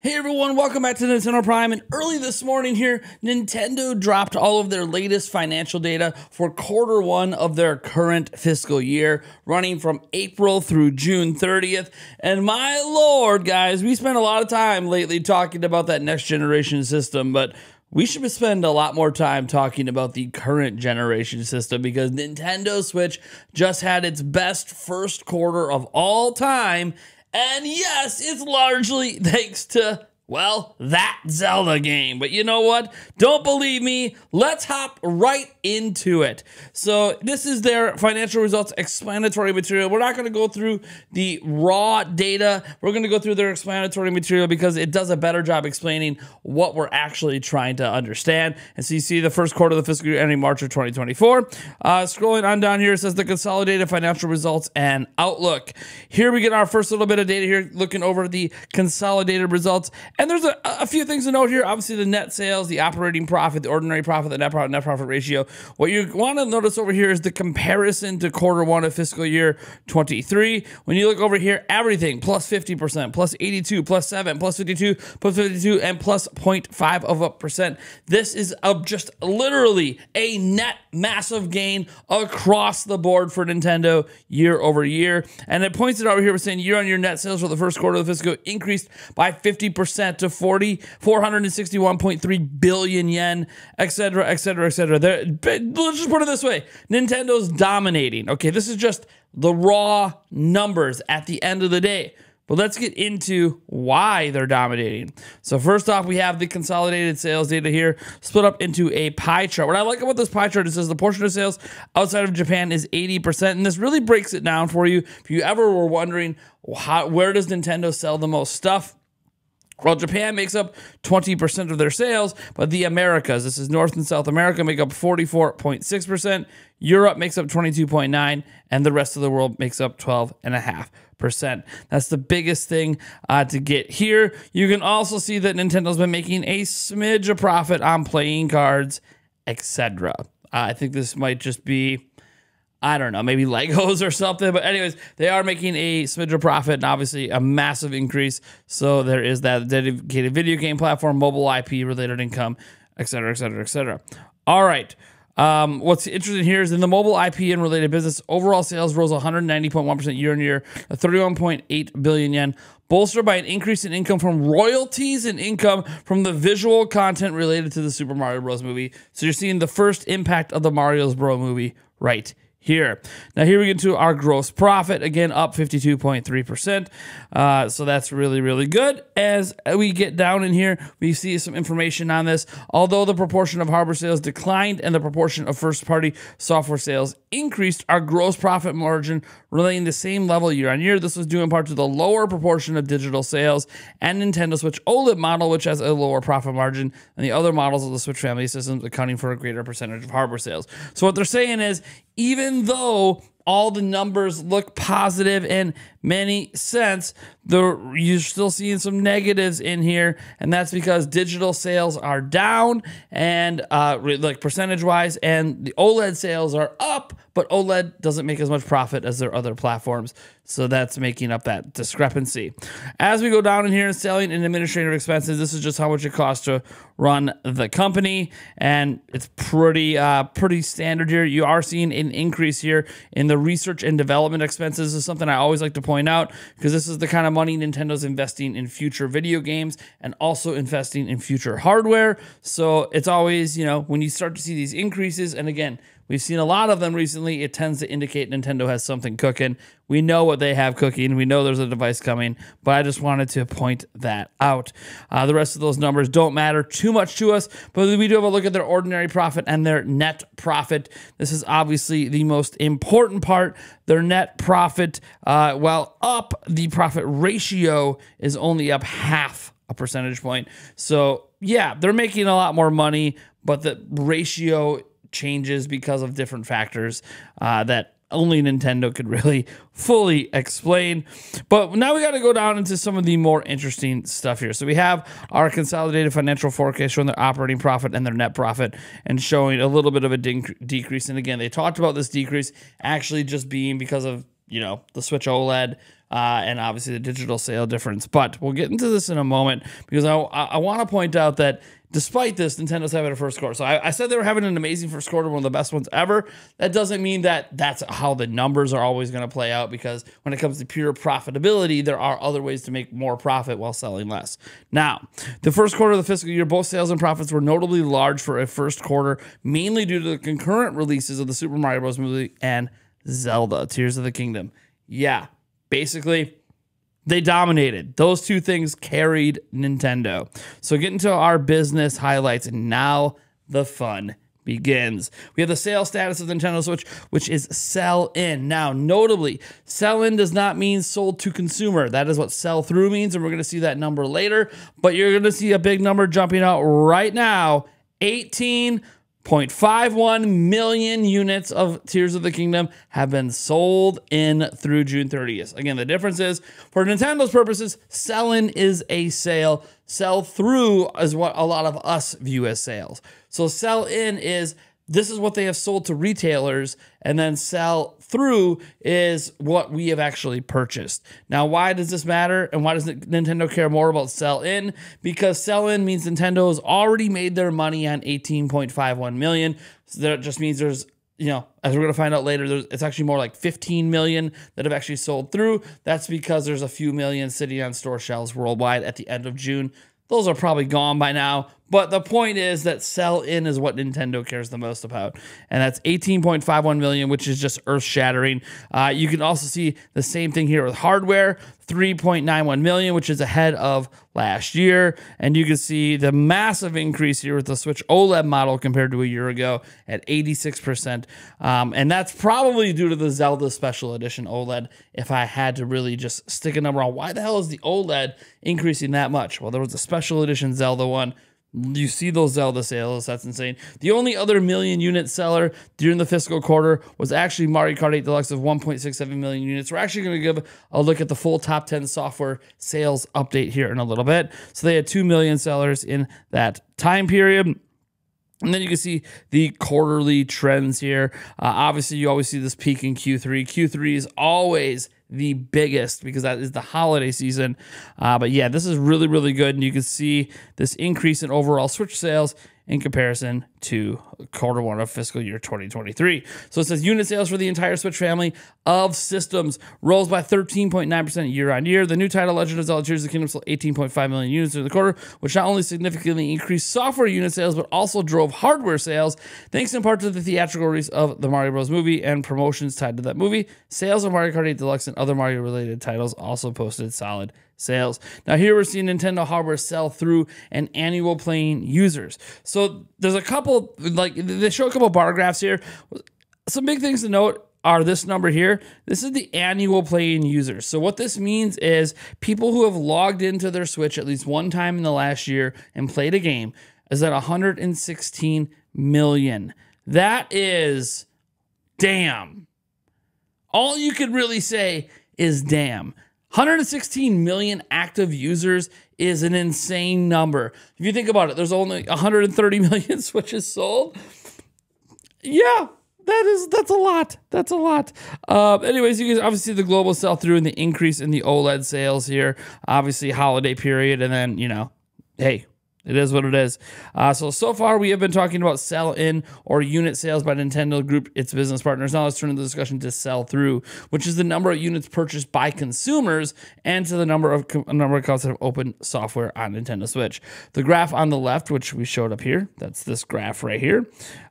Hey everyone, welcome back to Nintendo Prime. And early this morning here, Nintendo dropped all of their latest financial data for quarter one of their current fiscal year, running from April through June 30th. And my lord, guys, we spent a lot of time lately talking about that next generation system, but we should spend a lot more time talking about the current generation system because Nintendo Switch just had its best first quarter of all time and yes, it's largely thanks to well, that Zelda game. But you know what? Don't believe me. Let's hop right into it. So, this is their financial results explanatory material. We're not going to go through the raw data. We're going to go through their explanatory material because it does a better job explaining what we're actually trying to understand. And so, you see the first quarter of the fiscal year ending March of 2024. Uh, scrolling on down here, it says the consolidated financial results and outlook. Here we get our first little bit of data here, looking over the consolidated results. And there's a, a few things to note here. Obviously, the net sales, the operating profit, the ordinary profit, the net profit, net profit ratio. What you want to notice over here is the comparison to quarter one of fiscal year 23. When you look over here, everything plus 50%, plus 82, plus 7, plus 52, plus 52, and plus 0.5 of a percent. This is a, just literally a net massive gain across the board for Nintendo year over year. And it points it over here, we're saying year on year net sales for the first quarter of the fiscal increased by 50% to 40, 461.3 billion yen, etc., etc., etc. Let's just put it this way Nintendo's dominating. Okay, this is just the raw numbers at the end of the day. But let's get into why they're dominating. So first off, we have the consolidated sales data here split up into a pie chart. What I like about this pie chart is says the portion of sales outside of Japan is 80%. And this really breaks it down for you. If you ever were wondering how, where does Nintendo sell the most stuff, well, Japan makes up 20% of their sales, but the Americas, this is North and South America, make up 44.6%. Europe makes up 22.9, and the rest of the world makes up 12.5%. That's the biggest thing uh, to get here. You can also see that Nintendo's been making a smidge of profit on playing cards, etc. Uh, I think this might just be I don't know, maybe Legos or something. But anyways, they are making a smidge of profit and obviously a massive increase. So there is that dedicated video game platform, mobile IP related income, et cetera, et cetera, et cetera. All right. Um, what's interesting here is in the mobile IP and related business, overall sales rose 190.1% year on year, 31.8 billion yen, bolstered by an increase in income from royalties and income from the visual content related to the Super Mario Bros. movie. So you're seeing the first impact of the Mario's Bro movie right here. Now here we get to our gross profit, again up 52.3%. Uh, so that's really, really good. As we get down in here, we see some information on this. Although the proportion of hardware sales declined and the proportion of first-party software sales increased, our gross profit margin remained the same level year on year. This was due in part to the lower proportion of digital sales and Nintendo Switch OLED model, which has a lower profit margin than the other models of the Switch family systems, accounting for a greater percentage of hardware sales. So what they're saying is, even though all the numbers look positive in many sense, the you're still seeing some negatives in here, and that's because digital sales are down and uh, like percentage wise, and the OLED sales are up, but OLED doesn't make as much profit as their other platforms. So that's making up that discrepancy. As we go down in here, in selling and administrative expenses, this is just how much it costs to run the company, and it's pretty uh, pretty standard here. You are seeing an increase here in the research and development expenses. This is something I always like to point out because this is the kind of money Nintendo's investing in future video games and also investing in future hardware. So it's always you know when you start to see these increases, and again We've seen a lot of them recently. It tends to indicate Nintendo has something cooking. We know what they have cooking. We know there's a device coming, but I just wanted to point that out. Uh, the rest of those numbers don't matter too much to us, but we do have a look at their ordinary profit and their net profit. This is obviously the most important part. Their net profit, uh, while up, the profit ratio is only up half a percentage point. So, yeah, they're making a lot more money, but the ratio changes because of different factors uh, that only Nintendo could really fully explain. But now we got to go down into some of the more interesting stuff here. So we have our consolidated financial forecast showing their operating profit and their net profit and showing a little bit of a decrease. And again, they talked about this decrease actually just being because of you know, the Switch OLED uh, and obviously the digital sale difference. But we'll get into this in a moment because I, I, I want to point out that despite this, Nintendo's having a first quarter. So I, I, said they were having an amazing first quarter, one of the best ones ever. That doesn't mean that that's how the numbers are always going to play out because when it comes to pure profitability, there are other ways to make more profit while selling less. Now, the first quarter of the fiscal year, both sales and profits were notably large for a first quarter, mainly due to the concurrent releases of the Super Mario Bros. movie and Zelda Tears of the Kingdom. Yeah, basically, they dominated. Those two things carried Nintendo. So get into our business highlights, and now the fun begins. We have the sales status of Nintendo Switch, which is sell in. Now, notably, sell in does not mean sold to consumer. That is what sell through means, and we're going to see that number later. But you're going to see a big number jumping out right now 18 0.51 million units of Tears of the Kingdom have been sold in through June 30th. Again, the difference is for Nintendo's purposes, sell in is a sale, sell through is what a lot of us view as sales. So, sell in is this is what they have sold to retailers, and then sell through is what we have actually purchased. Now, why does this matter? And why does Nintendo care more about sell in? Because sell in means Nintendo has already made their money on 18.51 million. So that just means there's you know, as we're going to find out later, it's actually more like 15 million that have actually sold through. That's because there's a few million sitting on store shelves worldwide at the end of June. Those are probably gone by now, but the point is that sell in is what Nintendo cares the most about. And that's 18.51 million, which is just earth shattering. Uh, you can also see the same thing here with hardware 3.91 million, which is ahead of last year. And you can see the massive increase here with the Switch OLED model compared to a year ago at 86%. Um, and that's probably due to the Zelda Special Edition OLED. If I had to really just stick a number on why the hell is the OLED increasing that much? Well, there was a Special Edition Zelda one you see those Zelda sales. That's insane. The only other million unit seller during the fiscal quarter was actually Mario Kart 8 Deluxe of 1.67 million units. We're actually going to give a look at the full top 10 software sales update here in a little bit. So they had 2 million sellers in that time period. And then you can see the quarterly trends here. Uh, obviously, you always see this peak in Q3. Q3 is always the biggest because that is the holiday season. Uh, but yeah, this is really, really good. And you can see this increase in overall Switch sales in comparison to quarter one of fiscal year 2023. So it says unit sales for the entire Switch family of systems rose by 13.9% year on year. The new title, Legend of Zelda Tears of the Kingdom, sold 18.5 million units in the quarter, which not only significantly increased software unit sales, but also drove hardware sales, thanks in part to the theatrical release of the Mario Bros. movie and promotions tied to that movie. Sales of Mario Kart 8 Deluxe and other Mario related titles also posted solid sales. Now, here we're seeing Nintendo hardware sell through and annual playing users. So there's a couple, like, they show a couple bar graphs here. Some big things to note are this number here. This is the annual playing users. So what this means is people who have logged into their Switch at least one time in the last year and played a game is at 116 million. That is damn. All you could really say is damn. 116 million active users is an insane number. If you think about it, there's only 130 million Switches sold. Yeah, that is that's a lot. That's a lot. Uh, anyways, you guys obviously the global sell through and the increase in the OLED sales here. Obviously, holiday period, and then you know, hey, it is what it is. Uh, so, so far we have been talking about sell in or unit sales by Nintendo Group, its business partners. Now let's turn the discussion to sell through, which is the number of units purchased by consumers and to the number of number of accounts that have opened software on Nintendo Switch. The graph on the left, which we showed up here, that's this graph right here,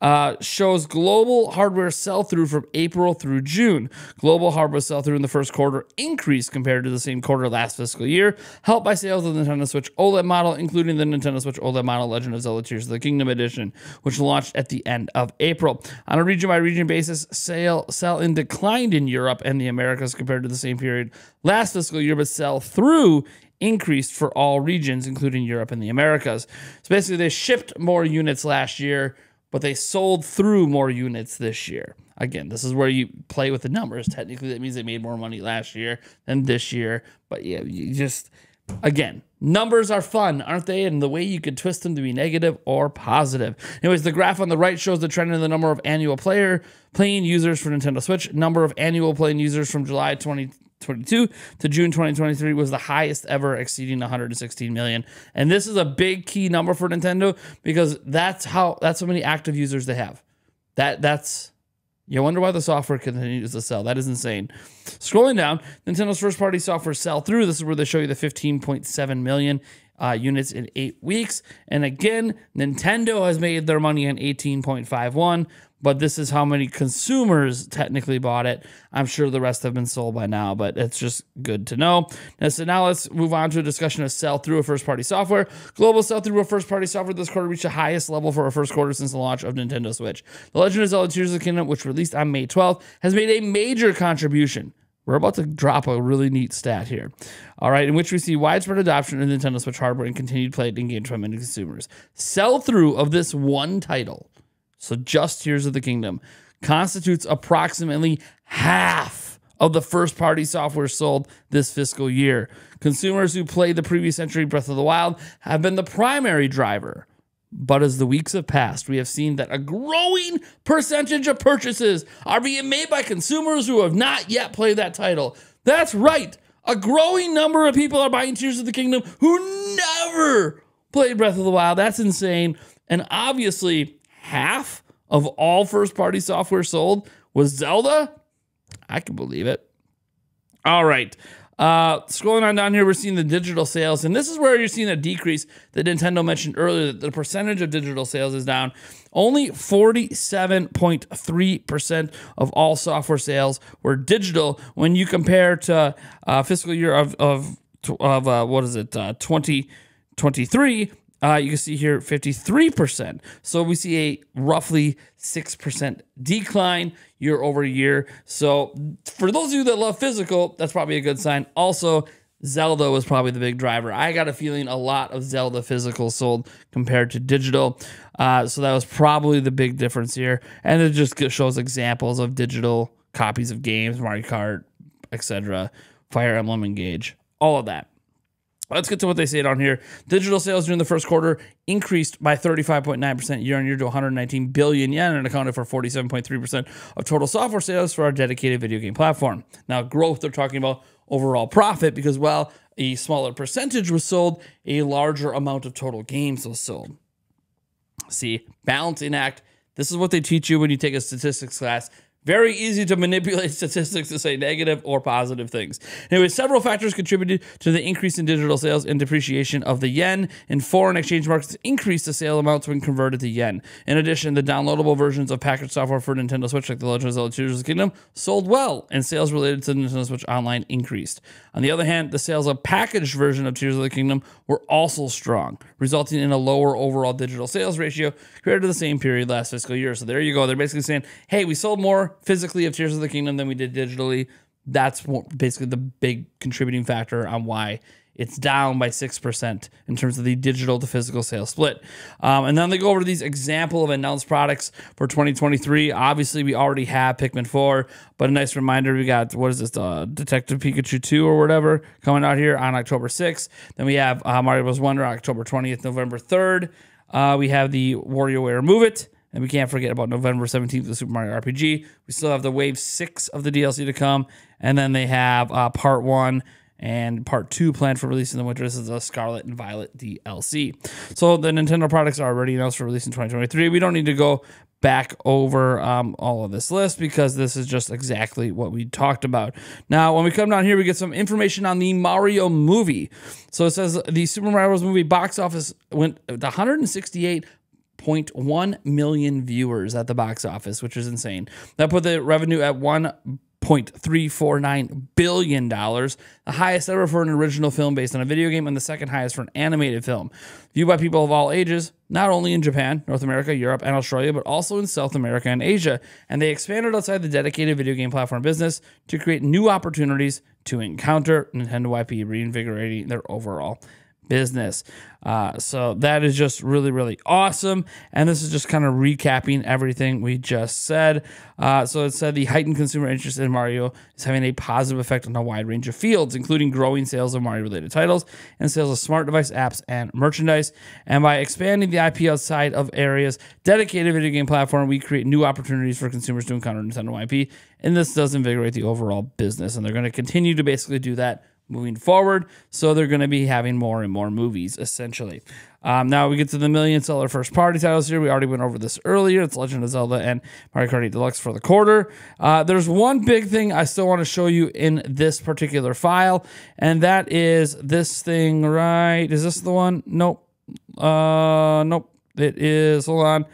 uh, shows global hardware sell through from April through June. Global hardware sell through in the first quarter increased compared to the same quarter last fiscal year, helped by sales of the Nintendo Switch OLED model, including the Nintendo Switch OLED model Legend of Zelda Tears of the Kingdom edition, which launched at the end of April. On a region by region basis, sale sell in declined in Europe and the Americas compared to the same period last fiscal year, but sell through increased for all regions, including Europe and the Americas. So basically, they shipped more units last year but they sold through more units this year. Again, this is where you play with the numbers. Technically, that means they made more money last year than this year. But yeah, you just Again, numbers are fun, aren't they? And the way you could twist them to be negative or positive. Anyways, the graph on the right shows the trend in the number of annual player playing users for Nintendo Switch. Number of annual playing users from July 2022 to June 2023 was the highest ever, exceeding 116 million. And this is a big key number for Nintendo because that's how that's how many active users they have. That that's you wonder why the software continues to sell. That is insane. Scrolling down, Nintendo's first party software sell through. This is where they show you the 15.7 million uh, units in eight weeks. And again, Nintendo has made their money in 18.51 but this is how many consumers technically bought it. I'm sure the rest have been sold by now, but it's just good to know. Now, so now let's move on to a discussion of sell through of first party software. Global sell through of first party software this quarter reached the highest level for a first quarter since the launch of Nintendo Switch. The Legend of Zelda Tears of the Kingdom, which released on May 12th, has made a major contribution. We're about to drop a really neat stat here. All right, in which we see widespread adoption of Nintendo Switch hardware and continued play and engagement from many consumers. Sell through of this one title so just Tears of the Kingdom, constitutes approximately half of the first party software sold this fiscal year. Consumers who played the previous entry, Breath of the Wild, have been the primary driver. But as the weeks have passed, we have seen that a growing percentage of purchases are being made by consumers who have not yet played that title. That's right. A growing number of people are buying Tears of the Kingdom who never played Breath of the Wild. That's insane. And obviously, half of all first party software sold was Zelda? I can believe it. All right. Uh, scrolling on down here, we're seeing the digital sales, and this is where you're seeing a decrease that Nintendo mentioned earlier. That the percentage of digital sales is down. Only 47.3% of all software sales were digital when you compare to uh, fiscal year of of of uh, what is it, uh, 2023 uh, you can see here 53%. So we see a roughly 6% decline year over year. So for those of you that love physical, that's probably a good sign. Also, Zelda was probably the big driver. I got a feeling a lot of Zelda physical sold compared to digital. Uh, so that was probably the big difference here. And it just shows examples of digital copies of games, Mario Kart, etc., Fire Emblem Engage, all of that. Let's get to what they say down here. Digital sales during the first quarter increased by 35.9% year on year to 119 billion yen and accounted for 47.3% of total software sales for our dedicated video game platform. Now, growth, they're talking about overall profit because while a smaller percentage was sold, a larger amount of total games was sold. See, balancing act. This is what they teach you when you take a statistics class. Very easy to manipulate statistics to say negative or positive things. Anyway, several factors contributed to the increase in digital sales and depreciation of the yen, and foreign exchange markets increased the sale amounts when converted to yen. In addition, the downloadable versions of packaged software for Nintendo Switch, like The Legend of Zelda Tears of the Kingdom, sold well, and sales related to Nintendo Switch Online increased. On the other hand, the sales of packaged version of Tears of the Kingdom were also strong, resulting in a lower overall digital sales ratio compared to the same period last fiscal year. So there you go. They're basically saying, hey, we sold more physically of Tears of the Kingdom than we did digitally. That's basically the big contributing factor on why it's down by 6% in terms of the digital to physical sales split. Um, and then they go over these example of announced products for 2023. Obviously, we already have Pikmin 4, but a nice reminder we got, what is this, uh, Detective Pikachu 2 or whatever coming out here on October 6th. Then we have uh, Mario Bros. Wonder October 20th, November 3rd. Uh, we have the WarioWare Move It. And we can't forget about November 17th, the Super Mario RPG. We still have the Wave 6 of the DLC to come. And then they have uh, Part 1 and Part 2 planned for release in the winter. This is the Scarlet and Violet DLC. So the Nintendo products are already announced for release in 2023. We don't need to go back over um, all of this list because this is just exactly what we talked about. Now, when we come down here, we get some information on the Mario movie. So it says the Super Mario Bros. movie box office went 168 0.1 million viewers at the box office, which is insane. That put the revenue at one point three four nine billion dollars, the highest ever for an original film based on a video game, and the second highest for an animated film. Viewed by people of all ages, not only in Japan, North America, Europe, and Australia, but also in South America and Asia. And they expanded outside the dedicated video game platform business to create new opportunities to encounter Nintendo IP, reinvigorating their overall business. Uh, so that is just really, really awesome. And this is just kind of recapping everything we just said. Uh, so it said the heightened consumer interest in Mario is having a positive effect on a wide range of fields, including growing sales of Mario related titles and sales of smart device apps and merchandise. And by expanding the IP outside of areas dedicated video game platform, we create new opportunities for consumers to encounter Nintendo IP. And this does invigorate the overall business. And they're going to continue to basically do that moving forward. So they're going to be having more and more movies, essentially. Um, now we get to the million seller first party titles here. We already went over this earlier. It's Legend of Zelda and Mario Kart 8 Deluxe for the quarter. Uh, there's one big thing I still want to show you in this particular file, and that is this thing, right? Is this the one? Nope. Uh, nope. It is. Hold on.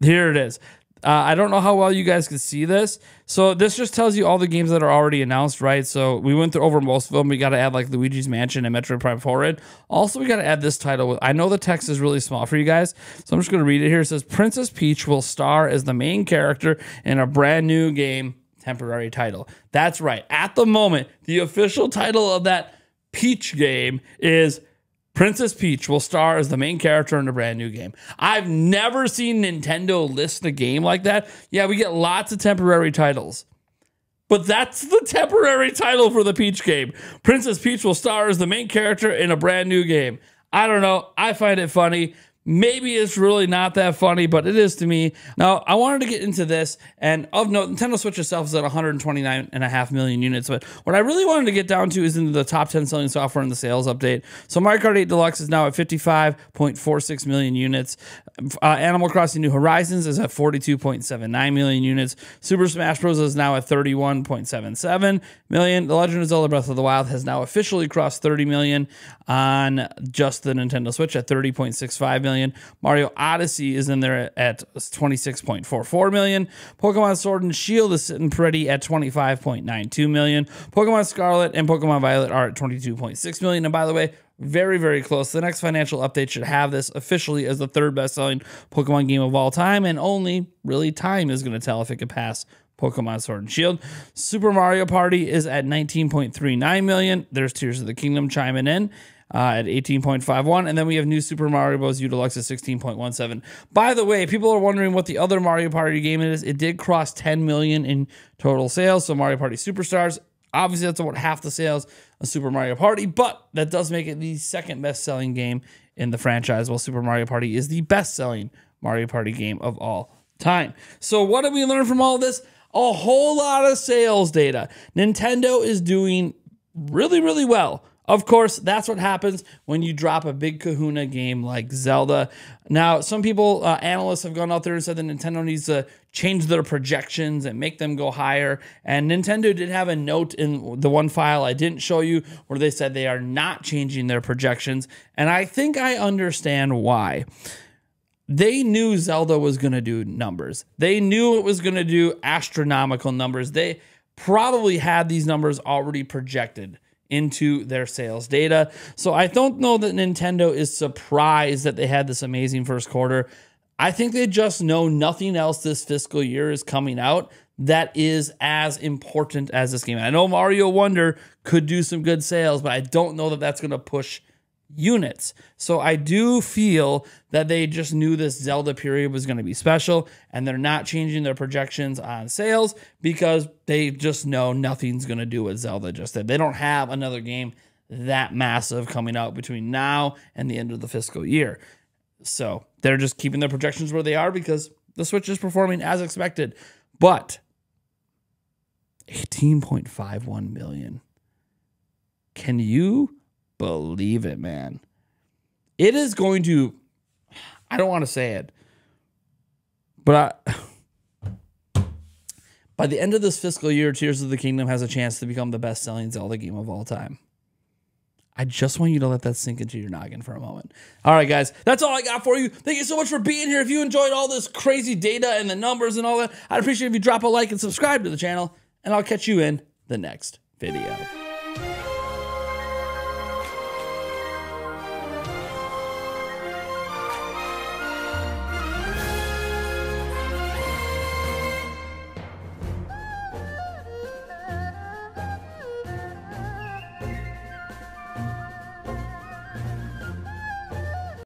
Here it is. Uh, I don't know how well you guys can see this. So this just tells you all the games that are already announced, right? So we went through over most of them. We got to add like Luigi's Mansion and Metroid Prime 4 Also, we got to add this title. I know the text is really small for you guys, so I'm just going to read it here. It says Princess Peach will star as the main character in a brand new game temporary title. That's right. At the moment, the official title of that Peach game is Princess Peach will star as the main character in a brand new game. I've never seen Nintendo list a game like that. Yeah, we get lots of temporary titles. But that's the temporary title for the Peach game. Princess Peach will star as the main character in a brand new game. I don't know. I find it funny. Maybe it's really not that funny, but it is to me. Now, I wanted to get into this, and of note, Nintendo Switch itself is at 129.5 million units. But what I really wanted to get down to is into the top 10 selling software in the sales update. So, Mario Kart 8 Deluxe is now at 55.46 million units. Uh, Animal Crossing New Horizons is at 42.79 million units. Super Smash Bros. is now at 31.77 million. The Legend of Zelda Breath of the Wild has now officially crossed 30 million on just the Nintendo Switch at 30.65 million million. Mario Odyssey is in there at 26.44 million. Pokemon Sword and Shield is sitting pretty at 25.92 million. Pokemon Scarlet and Pokemon Violet are at 22.6 million. And by the way, very, very close. The next financial update should have this officially as the third best selling Pokemon game of all time, and only really time is going to tell if it could pass Pokemon Sword and Shield. Super Mario Party is at 19.39 million. There's Tears of the Kingdom chiming in uh, at 18.51. And then we have New Super Mario Bros. U Deluxe at 16.17. By the way, people are wondering what the other Mario Party game is. It did cross 10 million in total sales. So Mario Party Superstars, obviously that's about half the sales of Super Mario Party, but that does make it the second best selling game in the franchise, while Super Mario Party is the best selling Mario Party game of all time. So what did we learn from all this? A whole lot of sales data. Nintendo is doing really, really well of course, that's what happens when you drop a big kahuna game like Zelda. Now, some people, uh, analysts, have gone out there and said that Nintendo needs to change their projections and make them go higher. And Nintendo did have a note in the one file I didn't show you where they said they are not changing their projections. And I think I understand why. They knew Zelda was going to do numbers, they knew it was going to do astronomical numbers. They probably had these numbers already projected into their sales data. So I don't know that Nintendo is surprised that they had this amazing first quarter. I think they just know nothing else this fiscal year is coming out that is as important as this game. I know Mario Wonder could do some good sales, but I don't know that that's going to push units. So I do feel that they just knew this Zelda period was going to be special and they're not changing their projections on sales because they just know nothing's going to do what Zelda just did. They don't have another game that massive coming out between now and the end of the fiscal year. So they're just keeping their projections where they are because the Switch is performing as expected. But 18.51 million. Can you believe it, man. It is going to, I don't want to say it, but I, by the end of this fiscal year, Tears of the Kingdom has a chance to become the best selling Zelda game of all time. I just want you to let that sink into your noggin for a moment. All right, guys, that's all I got for you. Thank you so much for being here. If you enjoyed all this crazy data and the numbers and all that, I'd appreciate if you drop a like and subscribe to the channel, and I'll catch you in the next video.